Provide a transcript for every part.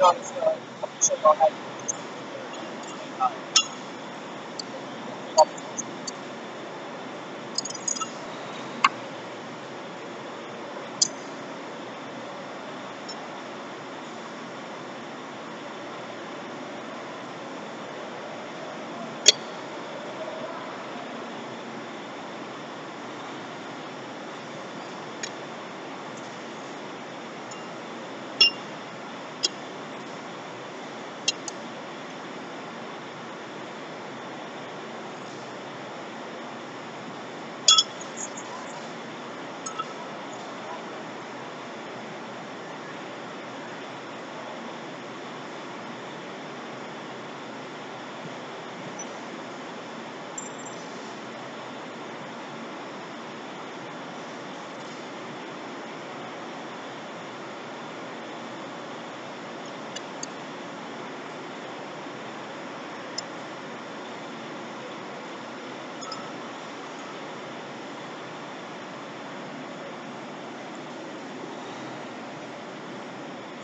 上车，我们什么还不。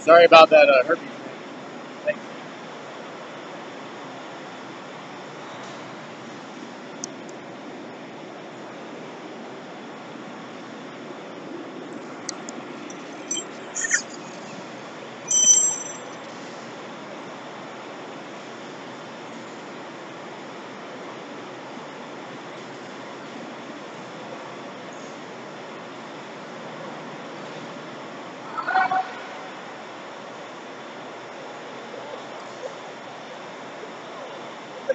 Sorry about that uh, herpes. ハ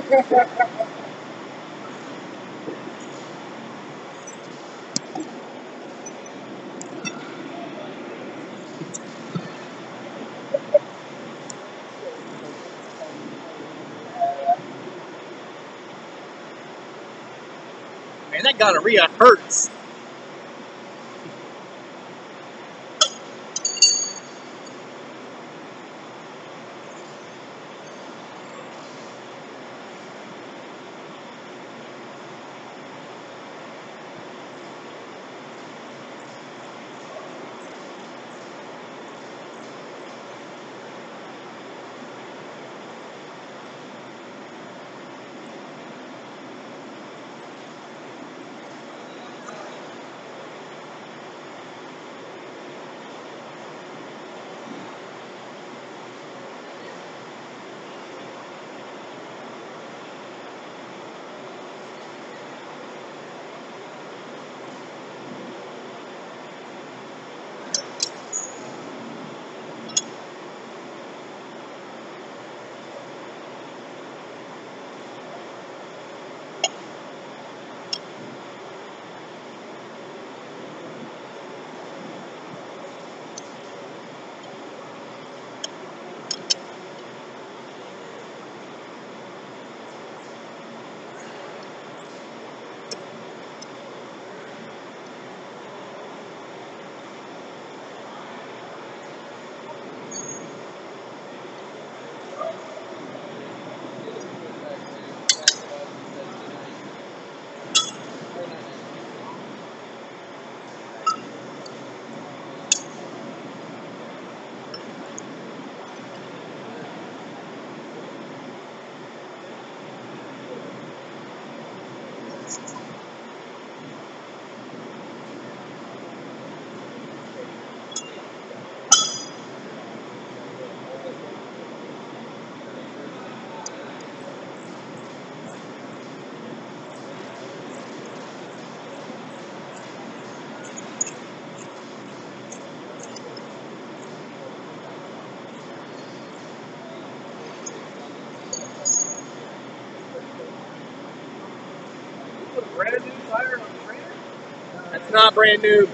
ハハハ Man, that gonorrhea hurts. Put a brand new tire on the not brand new.